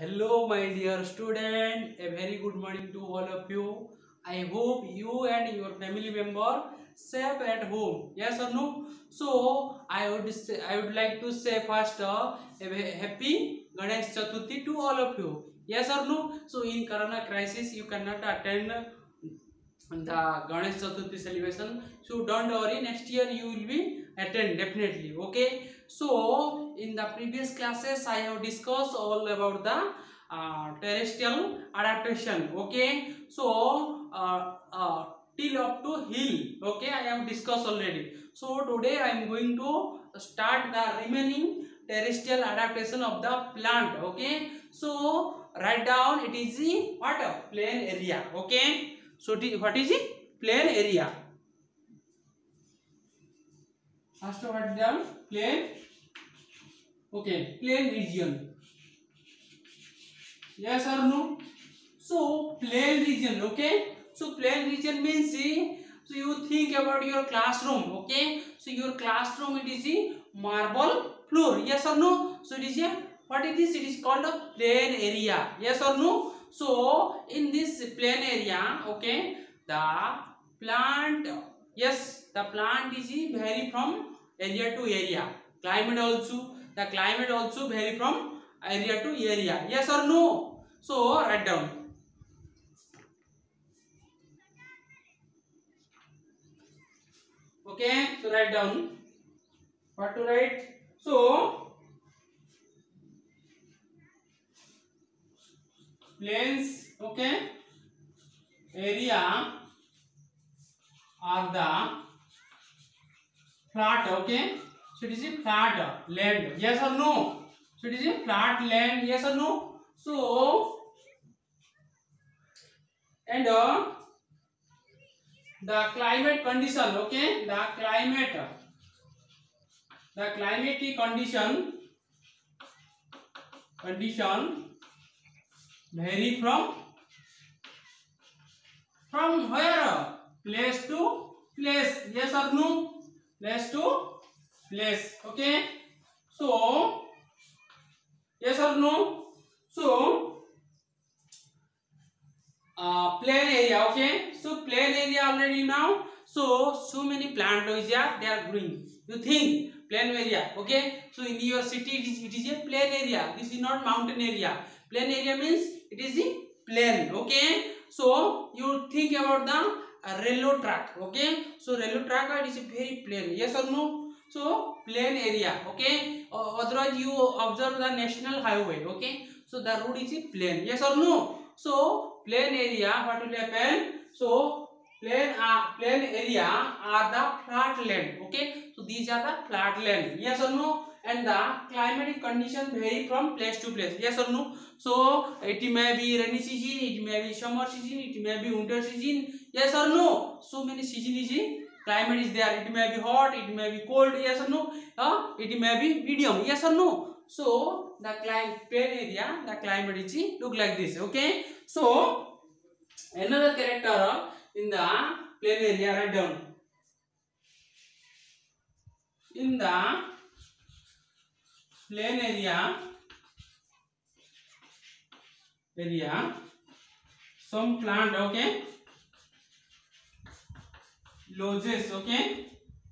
Hello my dear student, a very good morning to all of you. I hope you and your family member safe at home. Yes or no? So I would like to say first uh, a happy Ganesh Chaturthi to all of you. Yes or no? So in corona crisis you cannot attend the Ganesh Chaturthi celebration. So don't worry, next year you will be attend definitely. Okay. So in the previous classes I have discussed all about the uh, terrestrial adaptation okay so uh, uh, till up to hill okay I have discussed already so today I am going to start the remaining terrestrial adaptation of the plant okay so write down it is the what plain area okay so what is it plain area first write down plain okay plane region yes or no so plane region okay so plane region means so you think about your classroom okay so your classroom it is a marble floor yes or no so it is a what it is it is called a plane area yes or no so in this plane area okay the plant yes the plant is vary from area to area climate also the climate also vary from area to area yes or no so write down okay so write down what to write so plains okay area are the flat okay So it is a flat land. Yes or no? So it is a flat land. Yes or no? So and uh, the climate condition. Okay, the climate, the climatic condition condition vary from from where place to place. Yes or no? Place to place. Okay, so yes or no? So uh, plain area. Okay, so plain area already now. So many plants they are growing. You think plain area. Okay, so in your city it is a plain area. This is not mountain area. Plain area means it is the plain. Okay, so you think about the railroad track. Okay, so railroad track is very plain. Yes or no? so plain area okay uh, otherwise you observe the national highway okay so the road is plain yes or no so plain area what will happen so plain a uh, plain area are the flat land okay so these are the flat land yes or no and the climatic condition vary from place to place yes or no so it may be rainy season it may be summer season it may be winter season yes or no so many season is climate is there it may be hot it may be cold yes or no uh, it may be medium yes or no so the climate area the climate is look like this okay so another character in the plain area write down in the plain area area some plant okay loges okay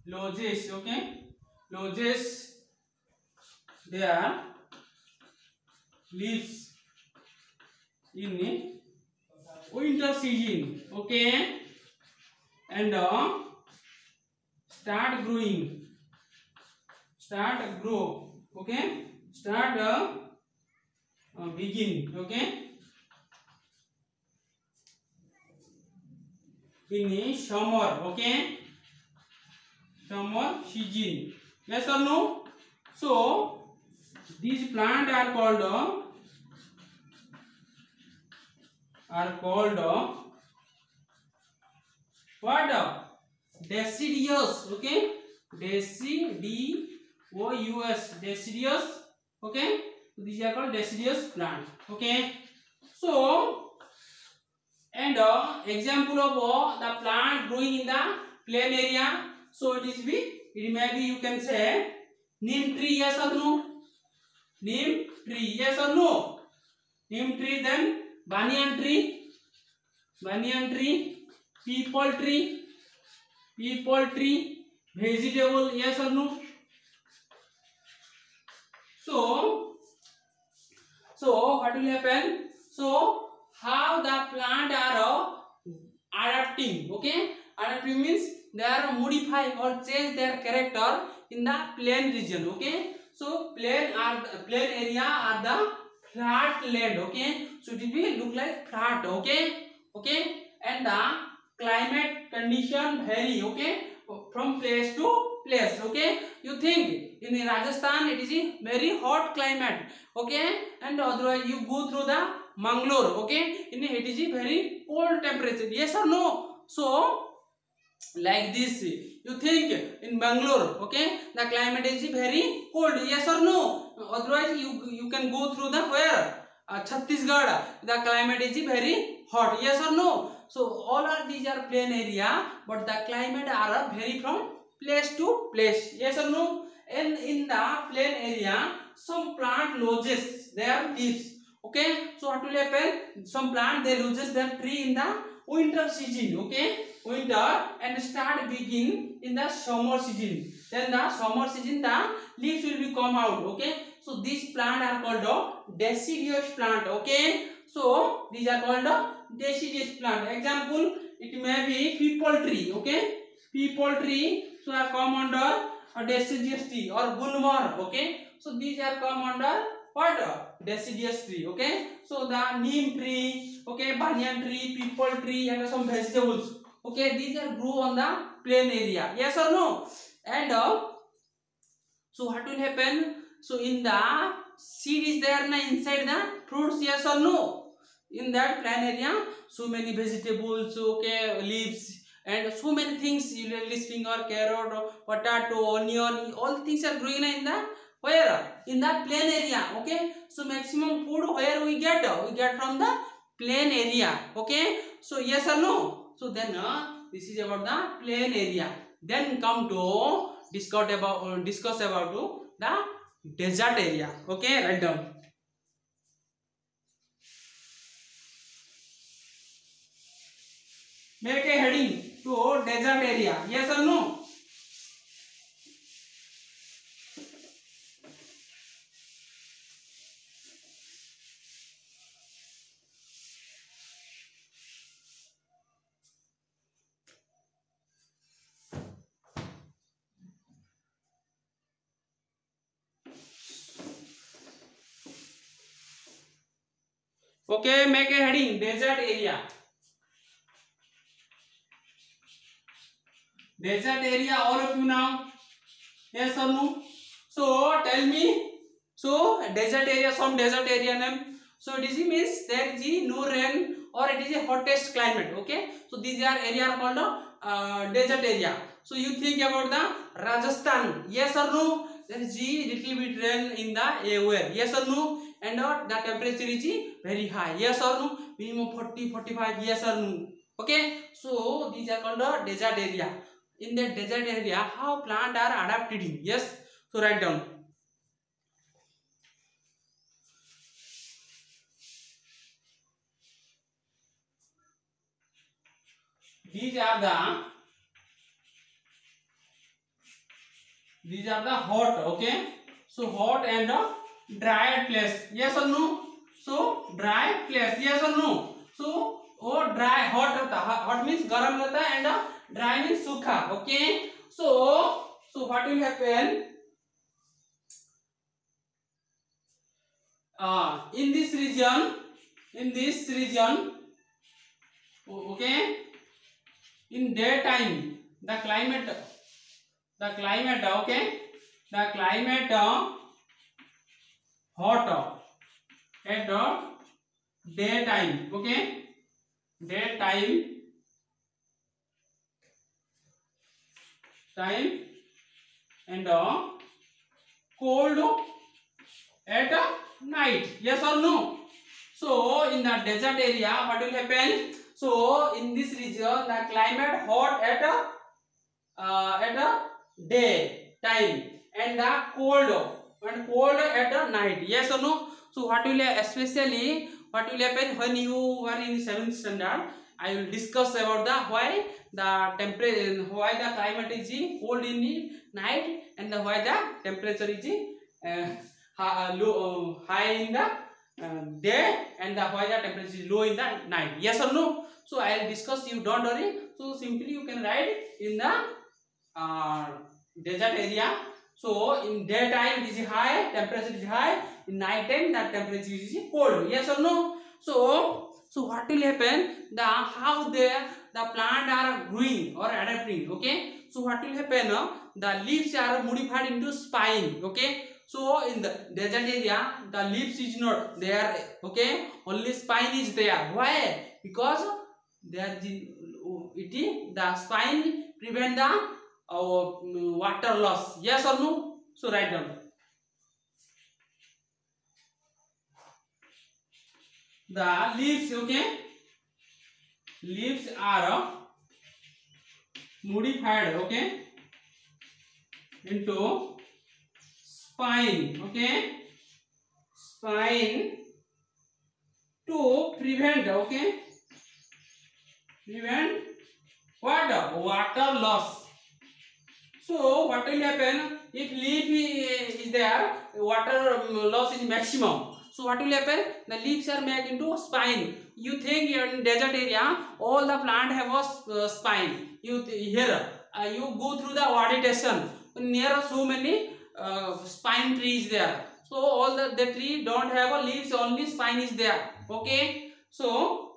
loges okay loges their leaves in winter season okay and uh, start growing start grow okay start uh, uh, begin okay তিনি সমর ওকে সমর season yes or no so these plant are called are called what deciduous okay deciduous deciduous okay these are called deciduous plant okay so and uh, example of uh, the plant growing in the plain area so it is be it may be you can say neem tree yes or no neem tree yes or no neem tree then banyan tree banyan tree peepal tree peepal tree vegetable yes or no so so what will happen so how the plant are adapting okay adapting means they are modify or change their character in the plain region okay so plain are plain area are the flat land okay so it will look like flat okay okay and the climate condition vary okay from place to place okay you think in rajasthan it is a very hot climate okay and otherwise you go through the Mangalore. Okay, in it is a very cold temperature. Yes or no? So like this, you think in Bangalore, okay, the climate is very cold. Yes or no? Otherwise, you you can go through the where. Uh, Chhattisgarh, the climate is very hot. Yes or no? So all are these are plain area, but the climate are vary from place to place. Yes or no? And in the plain area, some plant lodges their leaves. okay so what will happen some plant they loses their tree in the winter season okay winter and start begin in the summer season then the summer season the leaves will be come out okay so these plant are called the deciduous plant okay so these are called the deciduous plant example it may be people tree okay people tree so are come under deciduous tree or gulmar okay so these are come under what deciduous tree okay so the neem tree okay banyan tree peepal tree and some vegetables okay these are grow on the plain area yes or no and uh, so what will happen so in the seed is there na inside the fruits yes or no in that plain area so many vegetables okay leaves and so many things you will leafing or carrot or potato onion all things are growing in the where in the plain area okay so maximum food where we get we get from the plain area okay so yes or no so then uh, this is about the plain area then come to discuss about uh, discuss about to the desert area okay write down make a heading to desert area yes or no Okay, make a heading, desert area. Desert area, all of you now. Yes or no? So tell me. So desert area, some desert area name. So DC means there is no rain or it is a hottest climate. Okay. So these are area called uh, desert area. So you think about the Rajasthan. Yes or no? There is a little bit rain in the air. Yes or no? and what the temperature is very high yes or no minimum 40 45 yes or no okay so these are called the desert area in the desert area how plant are adapted in yes so write down these are the these are the hot okay so hot and uh, dry place yes or no so dry place yes or no so वो dry hot रहता है hot means गर्म रहता है and dry means सूखा okay so so what will happen uh, in this region in this region okay in daytime the climate the climate okay the climate uh, hot at the day time okay day time time and the cold at the night yes or no so in the desert area what will happen so in this region the climate hot at a uh, at a day time and the cold when cold at the night yes or no so what will especially what will happen when you are in seventh standard i will discuss about the why the temperature why the climate is cold in the night and the why the temperature is uh, low uh, high in the uh, day and the why the temperature is low in the night yes or no so i will discuss you don't worry so simply you can write in the uh, desert area So in day time it is high, temperature is high. In night time that temperature is cold. Yes or no? So so what will happen? The how the the plant are growing or adapting. Okay. So what will happen? Uh, the leaves are modified into spine. Okay. So in the desert area, the leaves is not there. Okay. Only spine is there. Why? Because there is it is the spine prevent the uh, water loss yes or no so write down the leaves okay leaves are uh, modified okay into spine okay spine to prevent okay prevent what water loss So what will happen if leaf is there, water loss is maximum. So what will happen? The leaves are made into spine. You think in desert area, all the plant have a spine. You here uh, you go through the vegetation. Near so many uh, spine trees there. So all the, the tree don't have a leaves, only spine is there. Okay. So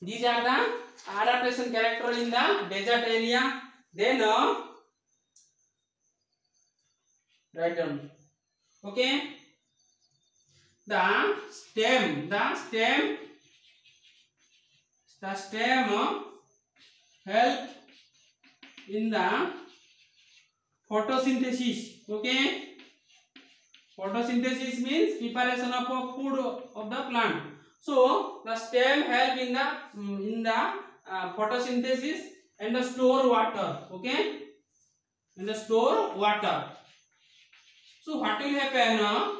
these are the adaptation character in the desert area. Then. Uh, write down okay the stem the stem the stem help in the photosynthesis okay photosynthesis means preparation of food of the plant so the stem help in the in the uh, photosynthesis and the store water okay and the store water So what will happen? Uh,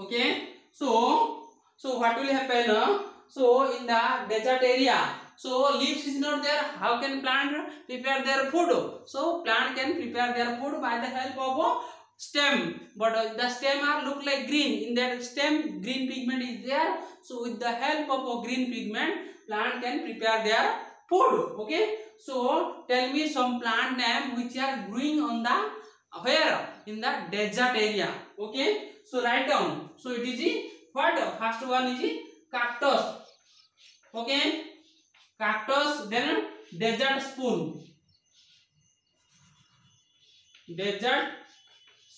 okay. So so what will happen? Uh, so in the desert area, so leaves is not there. How can plant prepare their food? So plant can prepare their food by the help of uh, stem. But the stem are look like green. In that stem, green pigment is there. So with the help of a green pigment, plant can prepare their food. Okay. So tell me some plant name which are growing on the where in the desert area okay so write down so it is what first one is cactus okay cactus then desert spoon desert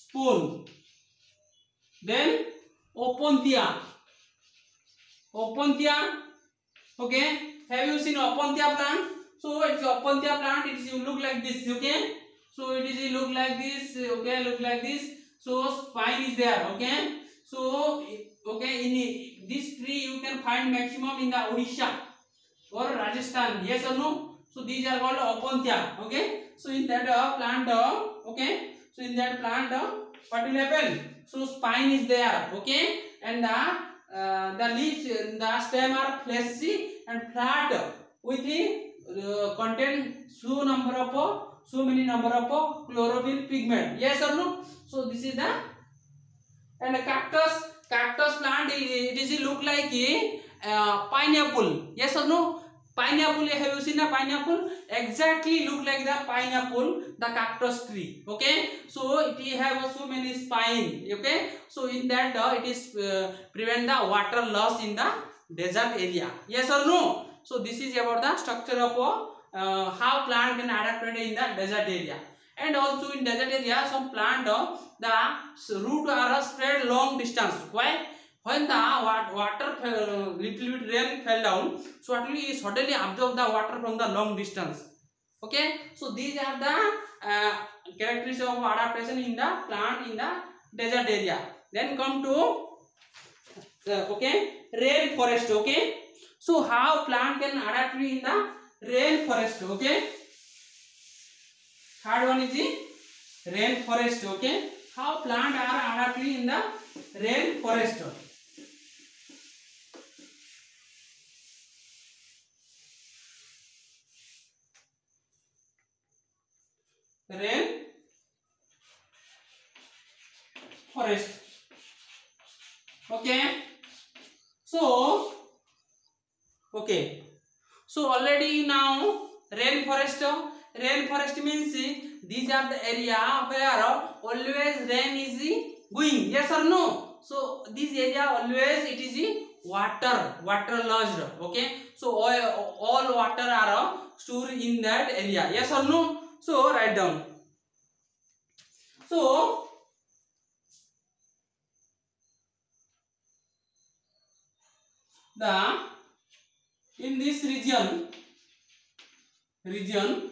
spoon then opuntia opuntia okay have you seen opuntia plant so it's opuntia plant it is look like this okay so it is look like this okay look like this so spine is there okay so okay in this tree you can find maximum in the odisha or rajasthan yes or no so these are called opunthia okay so in that uh, plant uh, okay so in that plant uh, what will happen so spine is there okay and the uh, the leaves the stem are fleshy and flat with the uh, content few number of uh, so many number of chlorophyll pigment yes or no so this is the and a cactus cactus plant it is look like a uh, pineapple yes or no pineapple have you seen a pineapple exactly look like the pineapple the cactus tree okay so it have so many spine okay so in that uh, it is uh, prevent the water loss in the desert area yes or no so this is about the structure of a uh, how plant can adapt in the desert area and also in desert area some plant uh, the root are spread long distance why when the water fell, little bit rain fell down so it will suddenly absorb the water from the long distance okay so these are the uh, characteristics of adaptation in the plant in the desert area then come to uh, okay rain forest okay so how plant can adapt in the rainforest. Okay. Third one is the rainforest. Okay. How plants are adapted in the rainforest? Rainforest. Okay. So, okay. so already now rain forest rain forest means these are the area where always rain is going yes or no so this area always it is water water lodged okay so all, all water are stored in that area yes or no so write down so the in this region region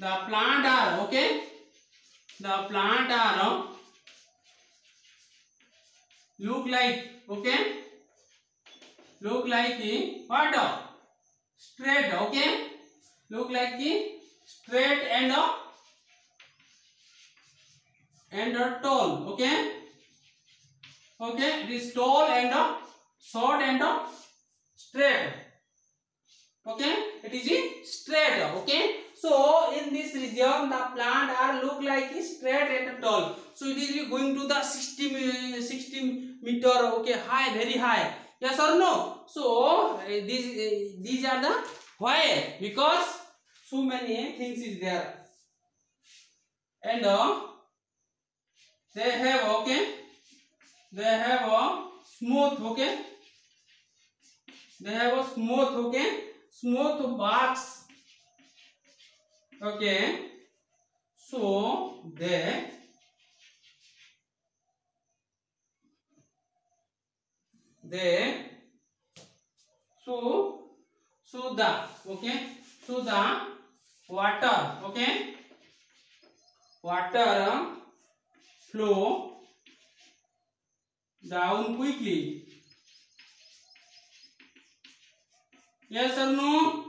the plant are okay the plant are uh, look like okay look like what straight okay look like straight and and tall okay okay this tall and short and straight okay so in this region the plant are look like straight and tall so it is going to the 60 60 meter okay high very high yes or no so uh, these uh, these are the why because so many things is there and uh, they have okay they have a smooth okay they have a smooth okay smooth barks Okay. So they they so so the okay so the water okay water flow down quickly yes or no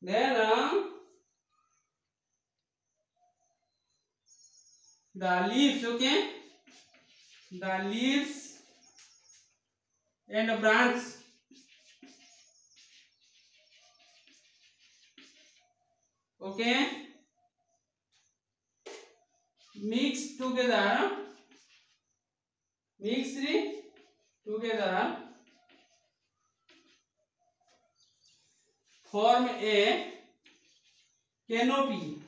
there the leaves okay the leaves and a branch okay mix together mix it together form a canopy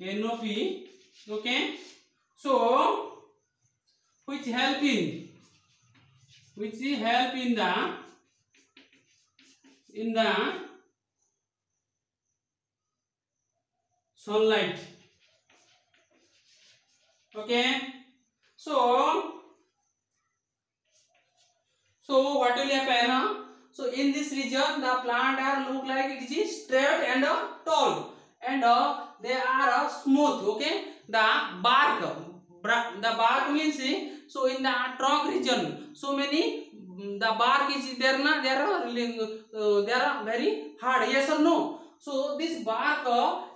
canopy okay so which help in which help in the in the sunlight okay so so what will happen so in this region the plant are look like it is straight and tall and uh, they are smooth okay the bark the bark means so in the trunk region so many mm, the bark is there na there are uh, there are very hard yes or no so this bark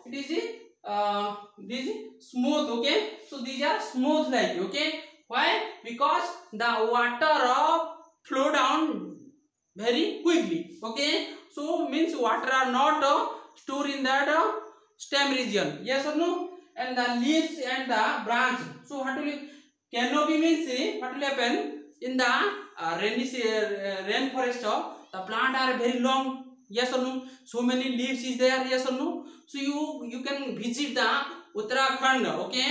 it is uh, this smooth okay so these are smooth like okay why because the water uh, flow down very quickly okay so means water are not uh, stored in that uh, stem region yes or no and the leaves and the branch so what will canopy means what will happen in the uh, rainy uh, rainforest of the plant are very long yes or no so many leaves is there yes or no so you you can visit the uttarakhand okay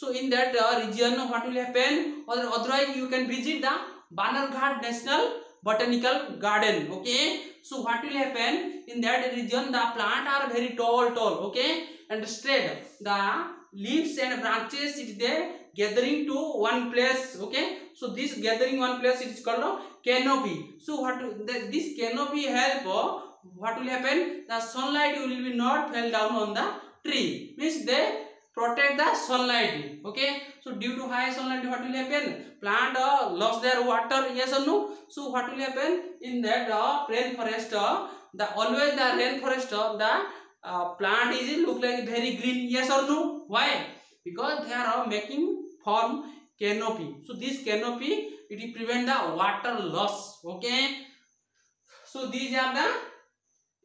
so in that uh, region what will happen or otherwise you can visit the banerghat national botanical garden okay so what will happen in that region the plant are very tall tall okay and spread the leaves and branches is there gathering to one place okay so this gathering one place it is called canopy so what the, this canopy help what will happen the sunlight will be not fell down on the tree means they protect the sunlight okay so due to high sunlight what will happen plant uh, lost their water yes or no so what will happen in that uh, rain forest uh, the always the rain forest uh, the uh, plant is look like very green yes or no why because they are uh, making form canopy so this canopy it will prevent the water loss okay so these are the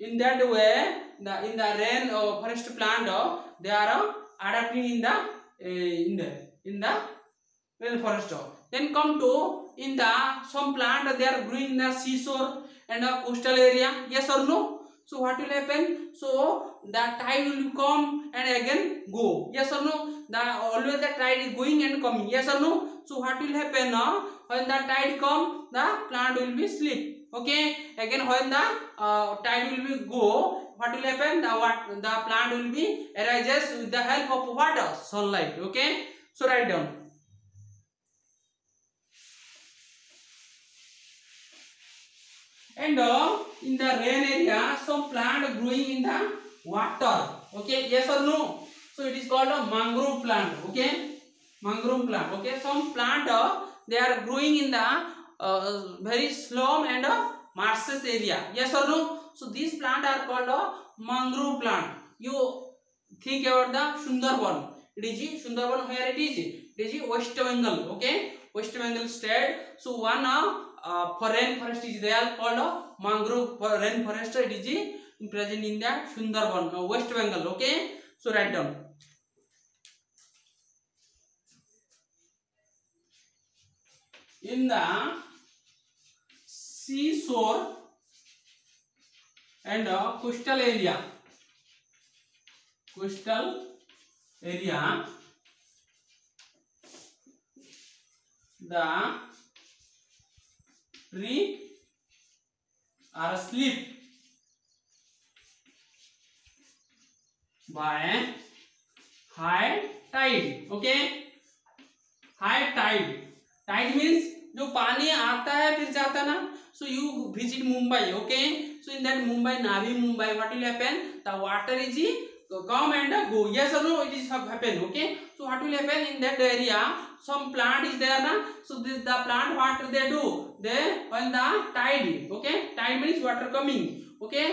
in that way the in the rain uh, forest plant uh, they are uh, adapting in the in the in the rain forest then come to in the some plant they are growing in the seashore and a coastal area yes or no so what will happen so the tide will come and again go yes or no the always the tide is going and coming yes or no so what will happen now uh, when the tide come the plant will be sleep okay again when the uh, tide will be go what will happen the what the plant will be arises with the help of water sunlight okay so write down and uh, in the rain area some plant growing in the water okay yes or no so it is called a mangrove plant okay mangrove plant okay some plant uh, they are growing in the uh, very slow and uh, marshes area yes or no So these plant are called a mangrove plant. You think about the Sundarban. It is Sundarban where it is. It is West Bengal. Okay, West Bengal state. So one uh, uh, foreign forest is there called a mangrove foreign forest. It is present in the Sundarban, uh, West Bengal. Okay, so write down. In the seashore and coastal area coastal area the tree are sleep by high tide okay high tide tide means जो पानी आता है फिर जाता है ना so you visit Mumbai okay so in that mumbai navi mumbai what will happen the water is come and go yes or no it is happen okay so what will happen in that area some plant is there na so this the plant what they do they when the tide okay tide means water coming okay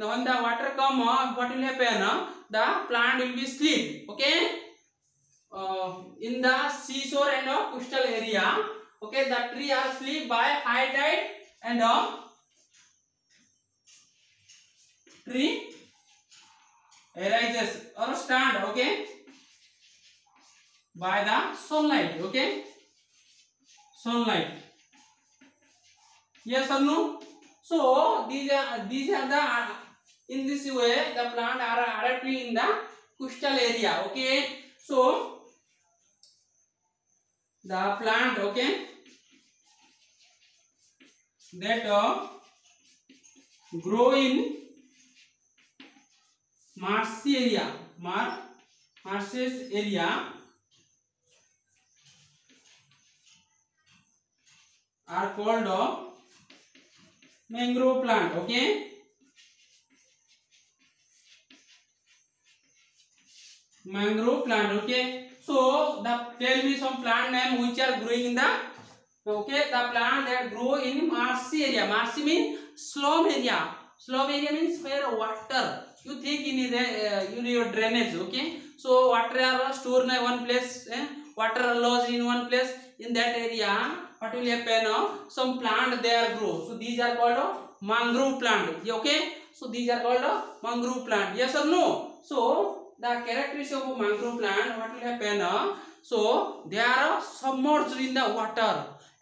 now when the water come what will happen the plant will be sleep okay uh, in the seashore and uh, coastal area okay the tree are sleep by high tide and uh, tree arises or stand okay by the sunlight okay sunlight yes or no so these are these are the in this way the plant are adapting in the coastal area okay so the plant okay that uh, grow in marshy area mar marshes area are called of mangrove plant okay mangrove plant okay so the tell me some plant name which are growing in the okay the plant that grow in marshy area marshy means slope area slope area means where water you think in the, uh, in your drainage okay so water are stored in one place eh? water are lodged in one place in that area what will happen now some plant there grow so these are called uh, mangrove plant okay so these are called uh, mangrove plant yes or no so the characteristics of mangrove plant what will happen uh, so they are submerged in the water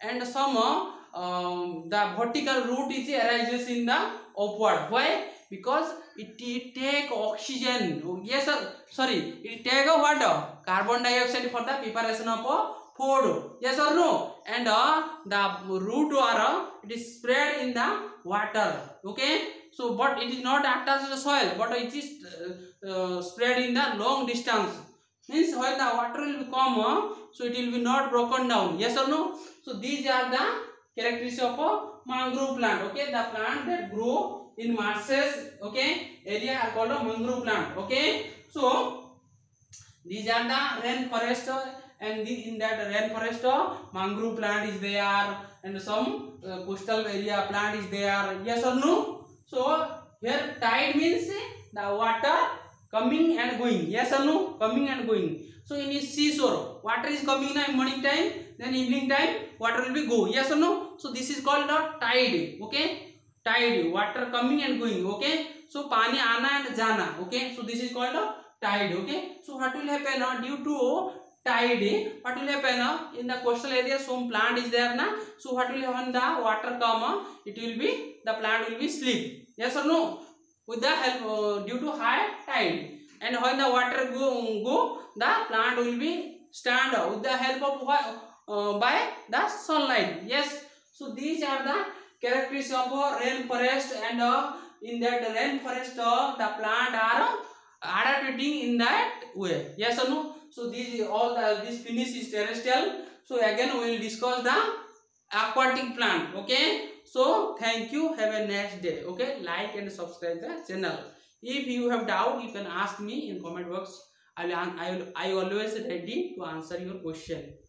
and some uh, um, the vertical root is arises in the upward why because It take oxygen. Oh, yes, sir. Sorry. It take what? Carbon dioxide for the preparation of food. Yes or no? And uh, the root or it is spread in the water. Okay. So, but it is not attached to the soil. But it is uh, uh, spread in the long distance. Means when the water will come, so it will be not broken down. Yes or no? So these are the characteristics of a mangrove plant. Okay, the plant that grow in marshes okay area are called a mangrove plant okay so these are the rainforest and the, in that rainforest mangrove plant is there and some uh, coastal area plant is there yes or no so here tide means the water coming and going yes or no coming and going so in a seashore water is coming in morning time then evening time water will be go yes or no so this is called the tide okay tide you water coming and going okay so pani aana and jana okay so this is called a tide okay so what will happen uh, due to tide what will happen uh, in the coastal area some plant is there na so what will happen the water come uh, it will be the plant will be sleep yes or no with the help uh, due to high tide and when the water go go the plant will be stand uh, with the help of uh, by the sunlight yes so these are the characteristics of rainforest and uh, in that rainforest uh, the plant are adapting in that way yes or no so these all the, this finish is terrestrial so again we will discuss the aquatic plant okay so thank you have a nice day okay like and subscribe the channel if you have doubt you can ask me in comment box i will i will i always ready to answer your question